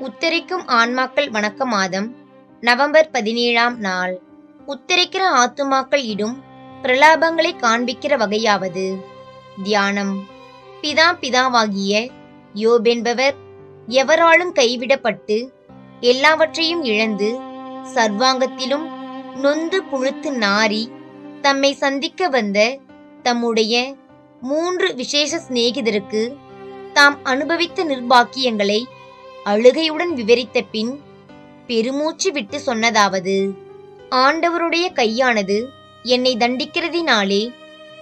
உத்தரிக்கும் ஆன்மாக்கள் வணக்க மாதம் நவம்பர் பதினேழாம் நாள். உத்தரிக்கிற ஆத்துமாக்கள் இடும் பிரலாபங்களை காண்பிக்கிற வகையாவது. தியானம். பிதா பிதாவாகிய யோபென்பவர் எவராலும் கைவிடப்பட்டு எல்லாவற்றையும் இழந்து சர்வாங்கத்திலும் நொந்து புழுத்து நாறி தம்மை சந்திக்க வந்த தம்முடைய மூன்று விசேஷ சிநேகிதருக்கு தாம் அனுபவித்த நிர்பாக்கியங்களை அழுகையுடன் விவரித்த பின் பெருமூச்சு விட்டு சொன்னதாவது ஆண்டவருடைய கையானது என்னை தண்டிக்கிறதினாலே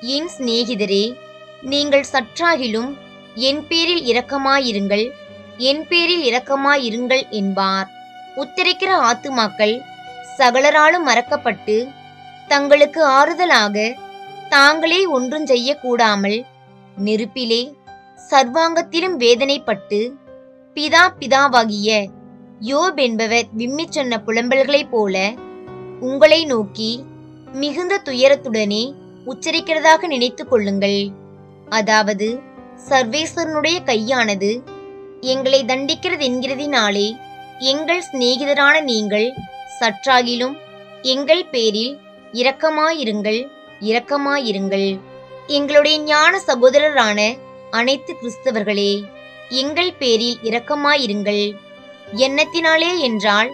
என் சிநேகிதரே நீங்கள் சற்றாகிலும் என் பேரில் இரக்கமாயிருங்கள் என் பேரில் இரக்கமாயிருங்கள் என்பார். உத்தரிக்கிற ஆத்துமாக்கள் சகலராலும் மறக்கப்பட்டு தங்களுக்கு ஆறுதலாக தாங்களே ஒன்றும் செய்யக்கூடாமல் நெருப்பிலே சர்வாங்கத்திலும் வேதனைப்பட்டு பிதா பிதாவாகிய யோப் என்பவர் விம்மி சொன்ன புலம்பல்களைப் போல உங்களை நோக்கி மிகுந்த துயரத்துடனே உச்சரிக்கிறதாக நினைத்துக் கொள்ளுங்கள். அதாவது சர்வேஸ்வரனுடைய கையானது எங்களை தண்டிக்கிறது என்கிறதினாலே எங்கள் சிநேகிதரான நீங்கள் சற்றாகிலும் எங்கள் பேரில் இரக்கமாயிருங்கள் இரக்கமாயிருங்கள். எங்களுடைய ஞான சகோதரரான அனைத்து கிறிஸ்தவர்களே எங்கள் பேரில் இரக்கமாயிருங்கள். எண்ணத்தினாலே என்றால்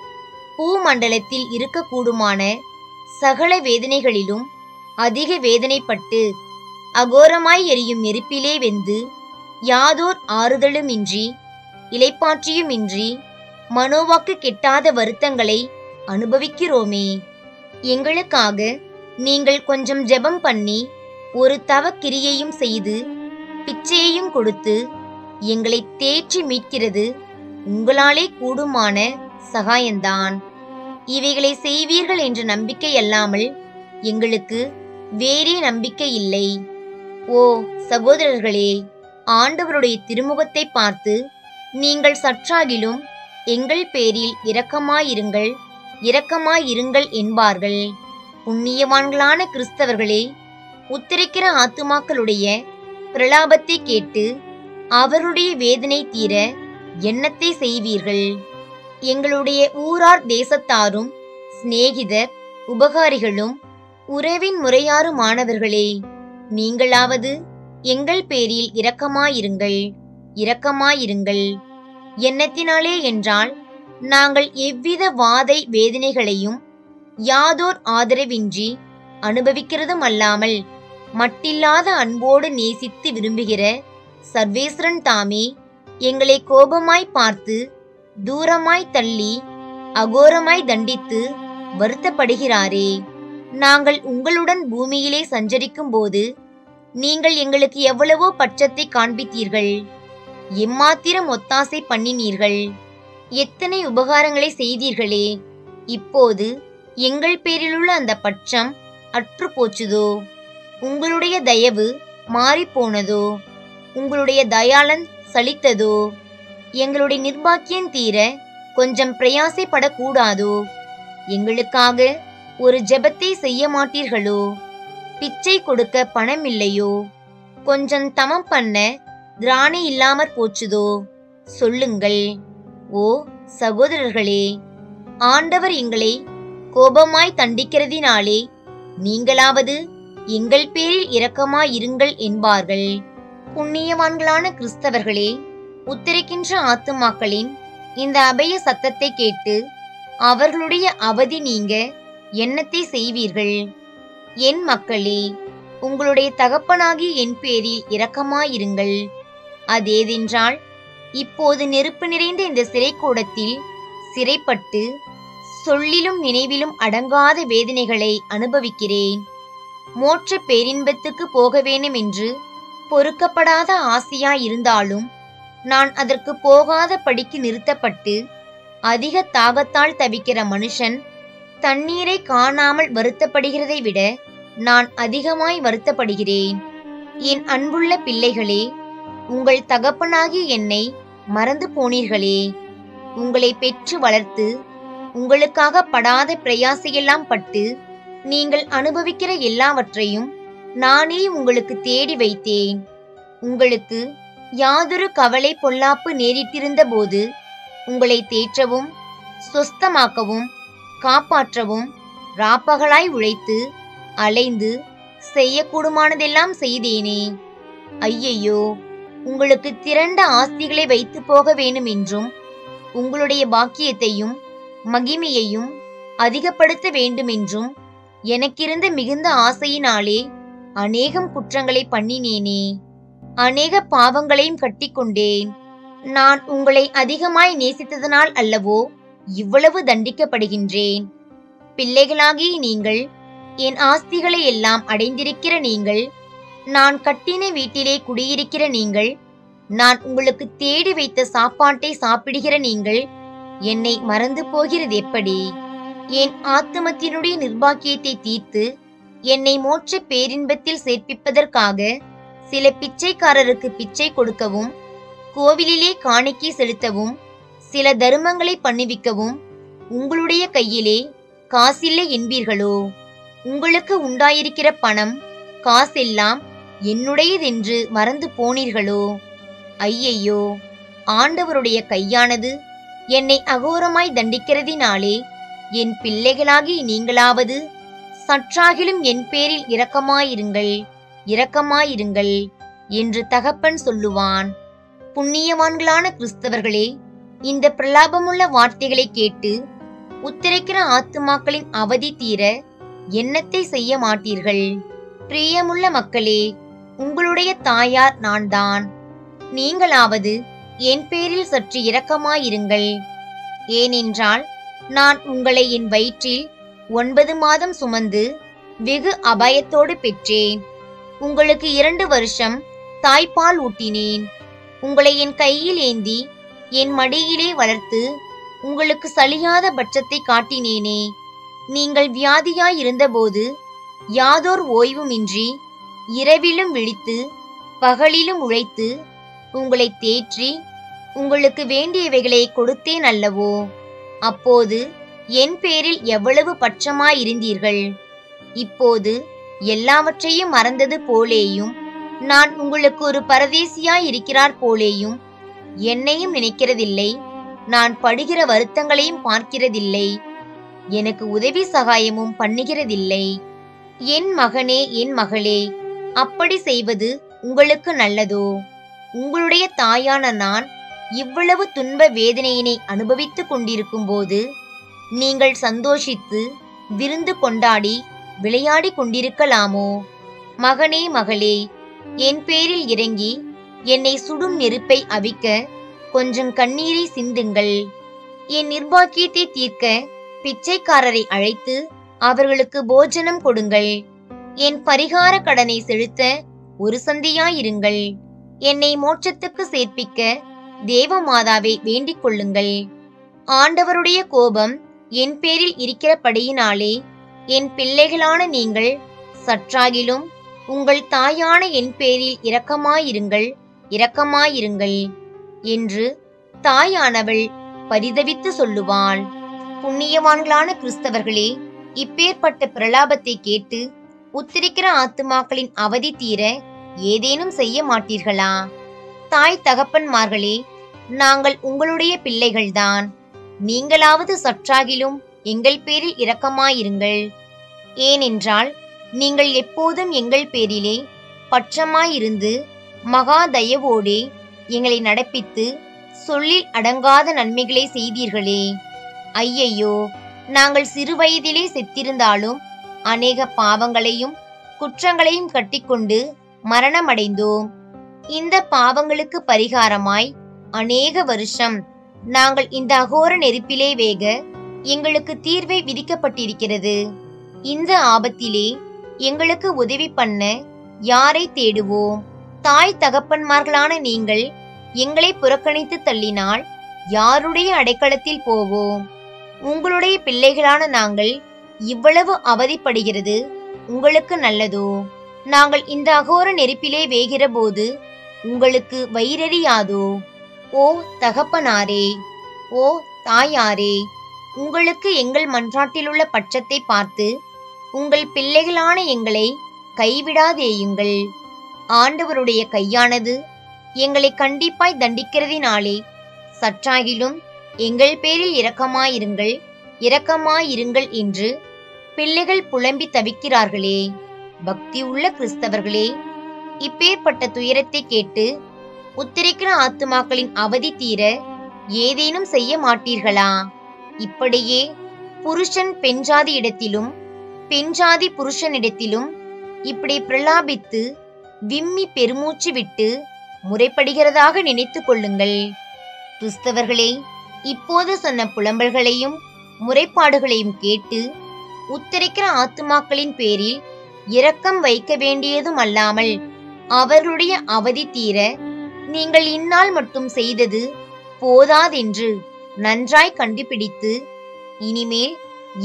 பூமண்டலத்தில் இருக்கக்கூடுமான சகல வேதனைகளிலும் அதிக வேதனைப்பட்டு அகோரமாய் எரியும் நெருப்பிலே வெந்து யாதோர் ஆறுதலுமின்றி இலைப்பாற்றியுமின்றி மனோவாக்கு கெட்டாத வருத்தங்களை அனுபவிக்கிறோமே. எங்களுக்காக நீங்கள் கொஞ்சம் ஜெபம் பண்ணி ஒரு தவக்கிரியையும் செய்து பிச்சையையும் கொடுத்து எங்களை தேற்றி மீட்கிறது. உங்களாலே கூடுமான சகாயந்தான். இவைகளை செய்வீர்கள் என்ற நம்பிக்கை அல்லாமல் எங்களுக்கு வேறே நம்பிக்கை இல்லை. ஓ சகோதரர்களே ஆண்டவருடைய திருமுகத்தை பார்த்து நீங்கள் சற்றாகிலும் எங்கள் பேரில் இரக்கமாயிருங்கள் இரக்கமாயிருங்கள் என்பார்கள். புண்ணியவான்களான கிறிஸ்தவர்களே உத்தரிக்கிற ஆத்துமாக்களுடைய பிரலாபத்தை கேட்டு அவருடைய வேதனை தீர எண்ணத்தை செய்வீர்கள்? எங்களுடைய ஊரார் தேசத்தாரும் சிநேகிதர் உபகாரிகளும் உறவின் முறையாருமானவர்களே நீங்களாவது எங்கள் பேரில் இரக்கமாயிருங்கள் இரக்கமாயிருங்கள். எண்ணத்தினாலே என்றால் நாங்கள் எவ்வித வாதை வேதனைகளையும் யாதோர் ஆதரவின்றி அனுபவிக்கிறதும் அல்லாமல் மட்டில்லாத அன்போடு நேசித்து விரும்புகிற சர்வேஸ்வரன் தாமே எங்களை கோபமாய் பார்த்து தூரமாய் தள்ளி அகோரமாய் தண்டித்து வருத்தப்படுகிறாரே. நாங்கள் உங்களுடன் பூமியிலே சஞ்சரிக்கும் போது நீங்கள் எங்களுக்கு எவ்வளவோ பட்சத்தை காண்பித்தீர்கள். எம்மாத்திரம் ஒத்தாசை பண்ணினீர்கள். எத்தனை உபகாரங்களை செய்தீர்களே. இப்போது எங்கள் பேரிலுள்ள அந்த பட்சம் அற்று போச்சுதோ உங்களுடைய தயவு மாறிப்போனதோ? உங்களுடைய தயாளன் சலித்ததோ? எங்களுடைய நிர்பாக்கியம் தீர கொஞ்சம் பிரயாசைப்படக்கூடாதோ? எங்களுக்காக ஒரு ஜெபத்தை செய்ய மாட்டீர்களோ? பிச்சை கொடுக்க பணம் இல்லையோ கொஞ்சம் தமம் பண்ண திராணி இல்லாமற் போச்சுதோ? சொல்லுங்கள். ஓ சகோதரர்களே ஆண்டவர் எங்களை கோபமாய் தண்டிக்கிறதினாலே நீங்களாவது எங்கள் பேரில் இரக்கமாயிருங்கள் என்பார்கள். புண்ணியவான்களான கிறிஸ்தவர்களே உத்தரிக்கின்ற ஆத்துமாக்களின் இந்த அபய சத்தத்தை கேட்டு அவர்களுடைய அவதி நீங்க என்னத்தை செய்வீர்கள்? என் மக்களே உங்களுடைய தகப்பனாகி என் பேரில் இரக்கமாயிருங்கள். அதேதென்றால் இப்போது நெருப்பு நிறைந்த இந்த சிறைக்கூடத்தில் சிறைப்பட்டு சொல்லிலும் நினைவிலும் அடங்காத வேதனைகளை அனுபவிக்கிறேன். மோட்ச பேரின்பத்துக்கு போக வேண்டும் என்று பொறுக்கப்படாத ஆசையாயிருந்தாலும் நான் அதற்கு போகாத படிக்கு நிறுத்தப்பட்டு அதிக தாகத்தால் தவிக்கிற மனுஷன் தண்ணீரை காணாமல் வருத்தப்படுகிறதை விட நான் அதிகமாய் வருத்தப்படுகிறேன். என் அன்புள்ள பிள்ளைகளே உங்கள் தகப்பனாகி என்னை மறந்து போனீர்களே. உங்களை பெற்று வளர்த்து உங்களுக்காக படாத பிரயாசையெல்லாம் பட்டு நீங்கள் அனுபவிக்கிற எல்லாவற்றையும் நானே உங்களுக்கு தேடி வைத்தேன். உங்களுக்கு யாதொரு கவலை பொல்லாப்பு நேரிட்டிருந்த போது உங்களை தேற்றவும் சொஸ்தமாக்கவும் காப்பாற்றவும் ராப்பகலாய் உழைத்து அலைந்து செய்யக்கூடுமானதெல்லாம் செய்தேனே. ஐயையோ உங்களுக்கு திரண்ட ஆஸ்திகளை வைத்து போக வேண்டும் என்றும் உங்களுடைய பாக்கியத்தையும் மகிமையையும் அதிகப்படுத்த வேண்டுமென்றும் எனக்கிருந்த மிகுந்த ஆசையினாலே அநேகம் குற்றங்களை பண்ணினேனே. அநேக பாவங்களையும் கட்டிக்கொண்டேன். நான் உங்களை அதிகமாய் நேசித்ததனால் அல்லவோ இவ்வளவு தண்டிக்கப்படுகின்றேன். பிள்ளைகளாகிய நீங்கள் என் ஆஸ்திகளை எல்லாம் அடைந்திருக்கிற நீங்கள் நான் கட்டின வீட்டிலே குடியிருக்கிற நீங்கள் நான் உங்களுக்கு தேடி வைத்த சாப்பாட்டை சாப்பிடுகிற நீங்கள் என்னை மறந்து போகிறது எப்படி? என் ஆத்துமத்தினுடைய நிர்பாக்கியத்தை தீர்த்து என்னை மோட்ச பேரின்பத்தில் சேர்ப்பிப்பதற்காக சில பிச்சைக்காரருக்கு பிச்சை கொடுக்கவும் கோவிலிலே காணிக்கை செலுத்தவும் சில தர்மங்களை பண்ணுவிக்கவும் உங்களுடைய கையிலே காசில்லை என்பீர்களோ? உங்களுக்கு உண்டாயிருக்கிற பணம் காசெல்லாம் என்னுடையதென்று மறந்து போனீர்களோ? ஐயையோ ஆண்டவருடைய கையானது என்னை அகோரமாய் தண்டிக்கிறதினாலே என் பிள்ளைகளாகி நீங்களாவது சற்றாகிலும் என் பேரில் இரக்கமாயிருங்கள் இரக்கமாயிருங்கள் என்று தகப்பன் சொல்லுவான். புண்ணியவான்களான கிறிஸ்தவர்களே இந்த பிரலாபமுள்ள வார்த்தைகளை கேட்டு உத்தரிக்கிற ஆத்துமாக்களின் அவதி தீர என்னத்தை செய்ய மாட்டீர்கள்? பிரியமுள்ள மக்களே உங்களுடைய தாயார் நான் தான் நீங்களாவது என் பேரில் சற்று இரக்கமாயிருங்கள். ஏனென்றால் நான் உங்களை என் வயிற்றில் ஒன்பது மாதம் சுமந்து வெகு அபாயத்தோடு பெற்றேன். உங்களுக்கு இரண்டு வருஷம் தாய்ப்பால் ஊட்டினேன். உங்களை என் கையில் ஏந்தி என் மடியிலே வளர்த்து உங்களுக்கு சலியாத பட்சத்தை காட்டினேனே. நீங்கள் வியாதியாய் இருந்தபோது யாதோர் ஓய்வுமின்றி இரவிலும் விழித்து பகலிலும் உழைத்து உங்களை தேற்றி உங்களுக்கு வேண்டியவைகளை கொடுத்தேன் அல்லவோ? அப்போது என் பேரில் எவ்வளவு பட்சமாயிருந்தீர்கள்? இப்போது எல்லாவற்றையும் மறந்தது போலேயும் நான் உங்களுக்கு ஒரு பரதேசியாய் இருக்கிறார் போலேயும் என்னையும் நினைக்கிறதில்லை நான் படுகிற வருத்தங்களையும் பார்க்கிறதில்லை எனக்கு உதவி சகாயமும் பண்ணுகிறதில்லை. என் மகனே என் மகளே அப்படி செய்வது உங்களுக்கு நல்லதோ? உங்களுடைய தாயான நான் இவ்வளவு துன்ப வேதனையினை அனுபவித்துக் கொண்டிருக்கும் போது நீங்கள் சந்தோஷித்து விருந்து கொண்டாடி விளையாடி கொண்டிருக்கலாமோ? மகனே மகளே என் பேரில் இறங்கி என்னை சுடும் நெருப்பை அவிக்க கொஞ்சம் கண்ணீரை சிந்துங்கள். என் நிர்வாக்கியத்தை தீர்க்க பிச்சைக்காரரை அழைத்து அவர்களுக்கு போஜனம் கொடுங்கள். என் பரிகார கடனை செலுத்த ஒரு சந்தியாயிருங்கள். என்னை மோட்சத்துக்கு சேர்ப்பிக்க தேவமாதாவை வேண்டிக் கொள்ளுங்கள். ஆண்டவருடைய கோபம் என் பேரில் இருக்கிறபடியினாலே என் பிள்ளைகளான நீங்கள் சற்றாகிலும் உங்கள் தாயான என் பேரில் இரக்கமாயிருங்கள் இரக்கமாயிருங்கள் என்று தாயானவள் பரிதவித்து சொல்லுவாள். புண்ணியவான்களான கிறிஸ்தவர்களே இப்பேற்பட்ட பிரலாபத்தை கேட்டு உத்திரிக்கிற ஆத்துமாக்களின் அவதி தீர ஏதேனும் செய்ய மாட்டீர்களா? தாய் தகப்பன்மார்களே நாங்கள் உங்களுடைய பிள்ளைகள்தான். நீங்களாவது சற்றாகிலும் எங்கள் பேரில் இரக்கமாயிருங்கள். ஏனென்றால் நீங்கள் எப்போதும் எங்கள் பேரிலே பட்சமாயிருந்து மகா தயவோடே எங்களை நடப்பித்து சொல்லில் அடங்காத நன்மைகளை செய்தீர்களே. ஐயையோ நாங்கள் சிறுவயதிலே செத்திருந்தாலும் அநேக பாவங்களையும் குற்றங்களையும் கட்டிக்கொண்டு மரணமடைந்தோம். இந்த பாவங்களுக்கு பரிகாரமாய் அநேக வருஷம் நாங்கள் இந்த அகோர நெருப்பிலே வேக எங்களுக்கு தீர்வை விதிக்கப்பட்டிருக்கிறது. இந்த ஆபத்திலே எங்களுக்கு உதவி பண்ண யாரை தேடுவோம்? தாய் தகப்பன்மார்களான நீங்கள் எங்களை புறக்கணித்து தள்ளினால் யாருடைய அடைக்கலத்தில் போவோம்? உங்களுடைய பிள்ளைகளான நாங்கள் இவ்வளவு அவதிப்படுகிறது உங்களுக்கு நல்லதோ? நாங்கள் இந்த அகோர நெருப்பிலே வேகிற போது உங்களுக்கு வயிறறியாதோ ஓ தகப்பனாரே ஓ தாயாரே உங்களுக்கு எங்கள் மன்றாட்டிலுள்ள பட்சத்தை பார்த்து உங்கள் பிள்ளைகளான எங்களை கைவிடாதேயுங்கள். ஆண்டவருடைய கையானது எங்களை கண்டிப்பாய் தண்டிக்கிறதினாலே சற்றாகிலும் எங்கள் பேரில் இரக்கமாயிருங்கள் இரக்கமாயிருங்கள் என்று பிள்ளைகள் புலம்பி தவிக்கிறார்களே. பக்தி உள்ள கிறிஸ்தவர்களே இப்பேற்பட்ட துயரத்தை கேட்டு உத்திரிக்கிற ஆத்துமாக்களின் அவதி தீர ஏதேனும் செய்ய மாட்டீர்களா? இப்படியே புருஷன் பெண்ஜாதி இடத்திலும் பெண்ஜாதி புருஷனிடத்திலும் இப்படி பிரலாபித்து விம்மி பெருமூச்சு விட்டு முறைப்படுகிறதாக நினைத்துக் கொள்ளுங்கள். கிறிஸ்தவர்களே இப்போது சொன்ன புலம்பல்களையும் முறைப்பாடுகளையும் கேட்டு உத்தரிக்கிற ஆத்துமாக்களின் பேரில் இரக்கம் வைக்க வேண்டியதும் அல்லாமல் அவர்களுடைய அவதி தீர நீங்கள் இந்நாள் மட்டும் செய்தது போதாதென்று நன்றாய் கண்டுபிடித்து இனிமேல்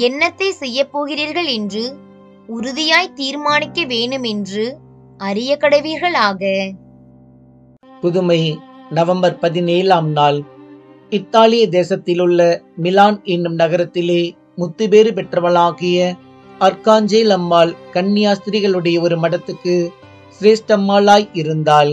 என்னத்தை செய்யப் போகிறீர்கள் என்று உறுதியாய் தீர்மானிக்க வேண்டும் என்று அறிய கடவீர்களாக. புதுமை நவம்பர் பதினேழாம் நாள். இத்தாலிய தேசத்திலுள்ள மிலான் என்னும் நகரத்திலே முத்துபேறு பெற்றவளாகிய அர்காஞ்சேல் அம்மாள் கன்னியாஸ்திரிகளுடைய ஒரு மடத்துக்கு சிரேஷ்டம்மாளாய் இருந்தாள்.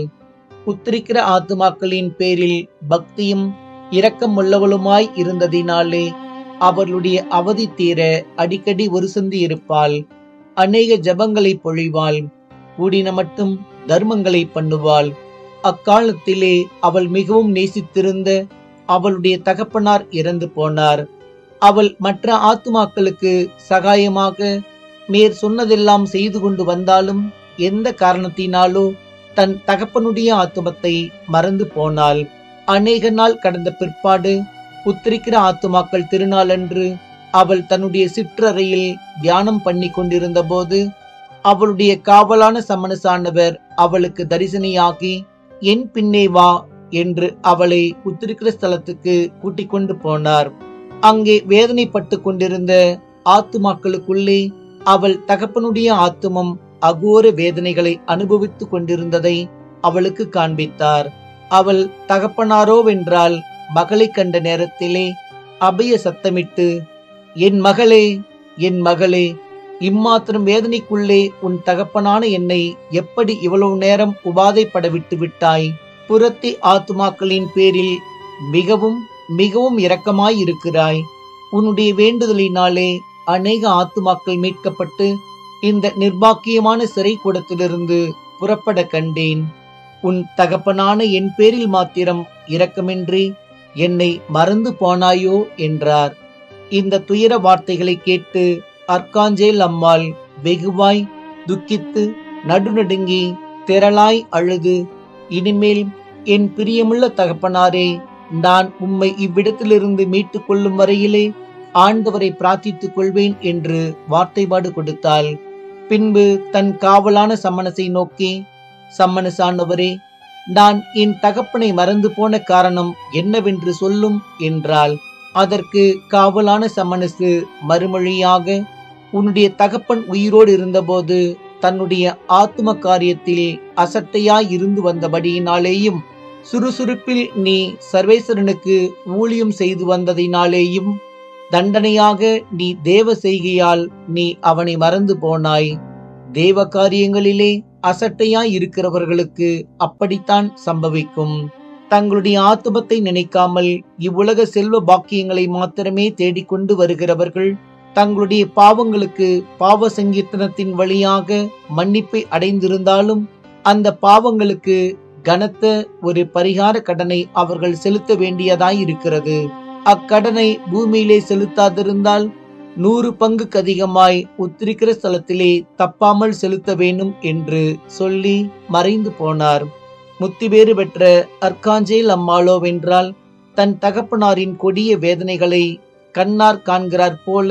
உத்திரிக்கிற ஆத்துமாக்களின் பேரில் பக்தியும் இரக்கமுள்ளவளுமாய் இருந்ததினாலே அவர்களுடைய அவதி தீர அடிக்கடி ஒரு சந்தி இருப்பாள். அநேக ஜபங்களை பொழிவாள். கூடின மட்டும் தர்மங்களை பண்ணுவாள். அக்காலத்திலே அவள் மிகவும் நேசித்திருந்த அவளுடைய தகப்பனார் இறந்து போனார். அவள் மற்ற ஆத்துமாக்களுக்கு சகாயமாக மேற் சொன்னதெல்லாம் செய்து கொண்டு வந்தாலும் எந்த காரணத்தினாலோ தன் தகப்பனுடைய ஆத்துமத்தை மறந்து போனாள் அநேக நாள் கடந்த பிற்பாடு உத்திரிக்கிற ஆத்துமாக்கள் திருநாளன்று அவள் தன்னுடைய சிற்றறையில் தியானம் பண்ணி கொண்டிருந்த போது அவளுடைய காவலான சமணசானவர் அவளுக்கு தரிசனையாகி என் பின்னே வா என்று அவளை உத்திருக்கிற ஸ்தலத்துக்கு கூட்டிக் கொண்டு போனார். அங்கே வேதனைப்பட்டு கொண்டிருந்த ஆத்துமாக்களுக்குள்ளே அவள் தகப்பனுடைய ஆத்துமம் அகோர வேதனைகளை அனுபவித்துக் கொண்டிருந்ததை அவளுக்கு காண்பித்தார். அவள் தகப்பனாரோவென்றால் மகளை கண்ட நேரத்திலே அபய சத்தமிட்டு என் மகளே என் மகளே இம்மாத்திரம் வேதனைக்குள்ளே உன் தகப்பனான என்னை எப்படி இவ்வளவு நேரம் உபாதைப்பட விட்டு விட்டாய்? புறத்தி ஆத்துமாக்களின் பேரில் மிகவும் மிகவும் இரக்கமாய் இருக்கிறாய். உன்னுடைய வேண்டுதலினாலே அநேக ஆத்துமாக்கள் மீட்கப்பட்டு இந்த நிர்பாக்கியமான சிறை கூடத்திலிருந்து புறப்பட கண்டேன். உன் தகப்பனான என் பேரில் மாத்திரம் இரக்கமின்றி என்னை மறந்து போனாயோ என்றார். இந்த துயர வார்த்தைகளை கேட்டு அர்காஞ்சேல் அம்மாள் வெகுவாய் துக்கித்து நடுநடுங்கி திரளாய் அழுது இனிமேல் என் பிரியமுள்ள தகப்பனாரே நான் உம்மை இவ்விடத்திலிருந்து மீட்டுக் கொள்ளும் வரையிலே ஆண்டவரை பிரார்த்தித்துக் கொள்வேன் என்று வார்த்தைபாடு கொடுத்தாள். பின்பு தன் காவலான சம்மனசை நோக்கி சம்மனசானவரே நான் என் தகப்பனை மறந்து போன காரணம் என்னவென்று சொல்லும் என்றால் அதற்கு காவலான சம்மனசு மறுமொழியாக உன்னுடைய தகப்பன் உயிரோடு இருந்தபோது தன்னுடைய ஆத்ம காரியத்தில் அசட்டையாய் இருந்து வந்தபடியினாலேயும் சுறுசுறுப்பில் நீ சர்வேஸ்வரனுக்கு ஊழியம் செய்து வந்ததினாலேயும் தண்டனையாக நீ தேவ செய்கையால் நீ அவனை மறந்து போனாய். தேவ காரியங்களிலே அசட்டையாய் இருக்கிறவர்களுக்கு அப்படித்தான் சம்பவிக்கும். தங்களுடைய ஆத்துமத்தை நினைக்காமல் இவ்வுலக செல்வ பாக்கியங்களை மாத்திரமே தேடிக்கொண்டு வருகிறவர்கள் தங்களுடைய பாவங்களுக்கு பாவ சங்கீர்த்தனத்தின் வழியாக மன்னிப்பை அடைந்திருந்தாலும் அந்த பாவங்களுக்கு கனத்த ஒரு பரிகார கடனை அவர்கள் செலுத்த வேண்டியதாய் இருக்கிறது அக்கடனை பூமியிலே செலுத்தாதிருந்தால் நூறு பங்குக்கு அதிகமாய் உத்திரிக்கிற ஸ்தலத்திலே தப்பாமல் செலுத்த வேண்டும் என்று சொல்லி மறைந்து போனார். முத்திவேறு பெற்ற அர்காஞ்சேல் அம்மாளோவென்றால் தன் தகப்பனாரின் கொடிய வேதனைகளை கண்ணார் காண்கிறார் போல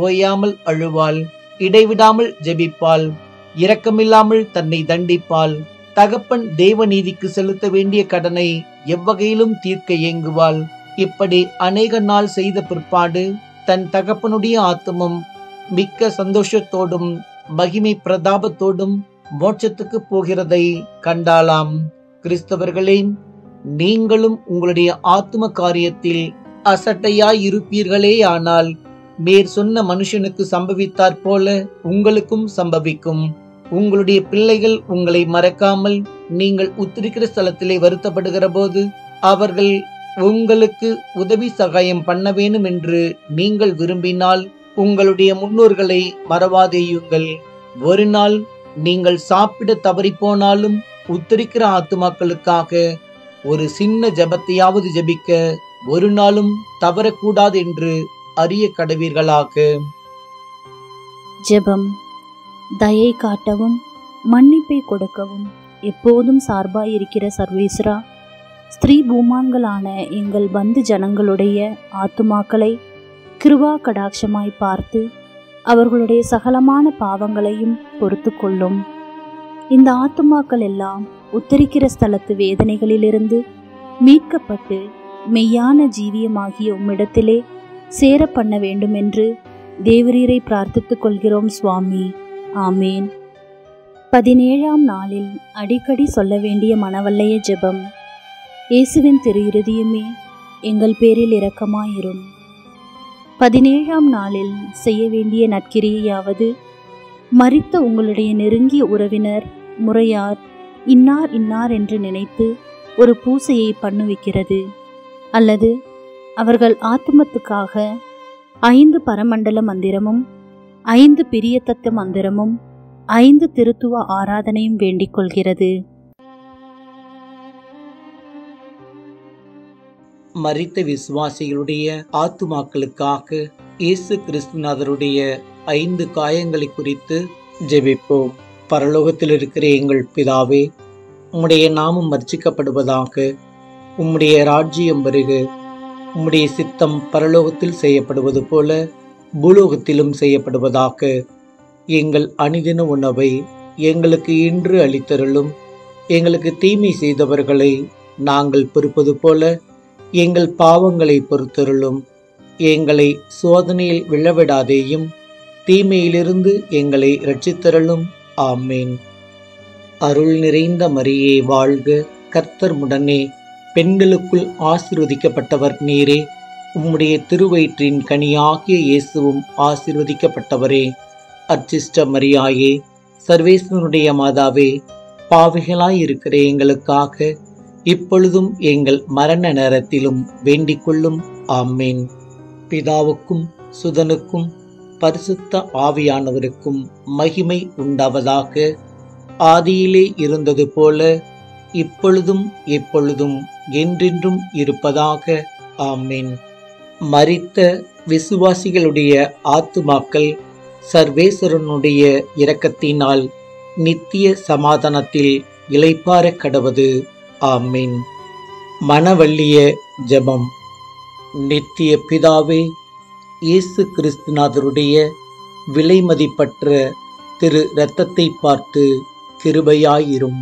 ஓயாமல் அழுவாள் இடைவிடாமல் ஜெபிப்பாள் இரக்கமில்லாமல் தன்னை தண்டிப்பாள். தகப்பன் தேவநீதிக்கு செலுத்த வேண்டிய கடனை எவ்வகையிலும் தீர்க்க இயங்குவாள். இப்படி அநேக நாள் செய்த பிற்பாடு தன் தகப்பனுடைய ஆத்மம் மிக்க சந்தோஷத்தோடும் மகிமை பிரதாபத்தோடும் மோட்சத்துக்கு போகிறதை கண்டாலாம். கிறிஸ்தவர்களே நீங்களும் உங்களுடைய ஆத்ம காரியத்தில் அசட்டையாய் இருப்பீர்களே ஆனால் மேற் சொன்ன மனுஷனுக்கு சம்பவித்தாற் போல உங்களுக்கும் சம்பவிக்கும். உங்களுடைய பிள்ளைகள் உங்களை மறக்காமல் நீங்கள் உத்திரிக்கிற ஸ்தலத்திலே வருத்தப்படுகிற போது அவர்கள் உங்களுக்கு உதவி சகாயம் பண்ண வேண்டும் என்று நீங்கள் விரும்பினால் உங்களுடைய முன்னோர்களை மறவாதேயுங்கள் ஒரு நாள் நீங்கள் சாப்பிட தவறி போனாலும் உத்தரிக்கிற ஆத்துமாக்களுக்காக ஒரு சின்ன ஜெபத்தையாவது ஜெபிக்க ஒரு நாளும் தவறக்கூடாது என்று அறிய கடவீர்களாக. ஜெபம். தயை காட்டவும் மன்னிப்பை கொடுக்கவும் எப்போதும் சார்பாய் இருக்கிற சர்வேஸ்வரா ஸ்திரீ பூமான்களான எங்கள் பந்து ஜனங்களுடைய ஆத்துமாக்களை கிருபா கடாட்சமாய் பார்த்து அவர்களுடைய சகலமான பாவங்களையும் பொறுத்து கொள்ளும். இந்த ஆத்துமாக்கள் எல்லாம் உத்தரிக்கிற ஸ்தலத்து வேதனைகளிலிருந்து மீட்கப்பட்டு மெய்யான ஜீவியமாகிய உம்மிடத்திலே சேர பண்ண வேண்டும் என்று தேவரீரை பிரார்த்தித்துக் கொள்கிறோம் சுவாமி. ஆமேன். பதினேழாம் நாளில் அடிக்கடி சொல்ல வேண்டிய மனவல்லைய ஜெபம். இயேசுவின் திரு இருதயமே எங்கள் பேரில் இரக்கமாயிரும். பதினேழாம் நாளில் செய்ய வேண்டிய நற்கிரியையாவது மறித்த உங்களுடைய நெருங்கிய உறவினர் முறையார் இன்னார் இன்னார் என்று நினைத்து ஒரு பூசையை பண்ணுவிக்கிறது. அல்லது அவர்கள் ஆத்துமத்துக்காக ஐந்து பரமண்டல மந்திரமும் ஐந்து பிரியத்தத்த மந்திரமும் ஐந்து திருத்துவ ஆராதனையும் வேண்டிக் கொள்கிறது. மறித்த விசுவாசிகளுடைய ஆத்துமாக்களுக்காக இயேசு கிறிஸ்துநாதருடைய ஐந்து காயங்களை குறித்து ஜெபிப்போம். பரலோகத்தில் இருக்கிற எங்கள் பிதாவே உம்முடைய நாமம் மர்ச்சிக்கப்படுவதாக உம்முடைய ராஜ்யம் வருக. உம்முடைய சித்தம் பரலோகத்தில் செய்யப்படுவது போல பூலோகத்திலும் செய்யப்படுவதாக எங்கள் அணிதின உணவை எங்களுக்கு இன்று அளித்தருளும். எங்களுக்கு தீமை செய்தவர்களை நாங்கள் பொறுப்பது போல எங்கள் பாவங்களை பொறுத்தருளும். எங்களை சோதனையில் விழவிடாதேயும் தீமையிலிருந்து எங்களை இரட்சித்தருளும். ஆமேன். அருள் நிறைந்த மரியே வாழ்க. கர்த்தர் முடனே பெண்களுக்குள் ஆசிர்வதிக்கப்பட்டவர் நீரே. உம்முடைய திருவயிற்றின் கனியாகிய இயேசுவும் ஆசிர்வதிக்கப்பட்டவரே. அர்ச்சிஷ்ட மரியாயே சர்வேஸ்வனுடைய மாதாவே பாவிகளாயிருக்கிற எங்களுக்காக இப்பொழுதும் எங்கள் மரண நேரத்திலும் வேண்டிக் கொள்ளும் பிதாவுக்கும் சுதனுக்கும் பரிசுத்த ஆவியானவருக்கும் மகிமை உண்டாவதாக. ஆதியிலே இருந்தது போல இப்பொழுதும் எப்பொழுதும் என்றென்றும் இருப்பதாக. ஆமேன். மறித்த விசுவாசிகளுடைய ஆத்துமாக்கள் சர்வேஸ்வரனுடைய இரக்கத்தினால் நித்திய சமாதானத்தில் இளைப்பார கடவது. ஆமீன். மனவள்ளிய ஜெபம். நித்திய பிதாவே இயேசு கிறிஸ்துநாதருடைய விலைமதிப்பற்ற திரு இரத்தத்தை பார்த்து கிருபையாயிரும்.